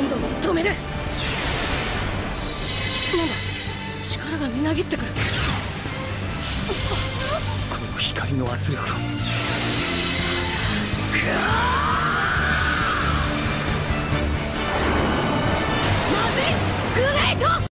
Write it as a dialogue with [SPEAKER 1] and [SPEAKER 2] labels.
[SPEAKER 1] 今度も止める。なんだ力がみなぎってくる。
[SPEAKER 2] この光の圧力は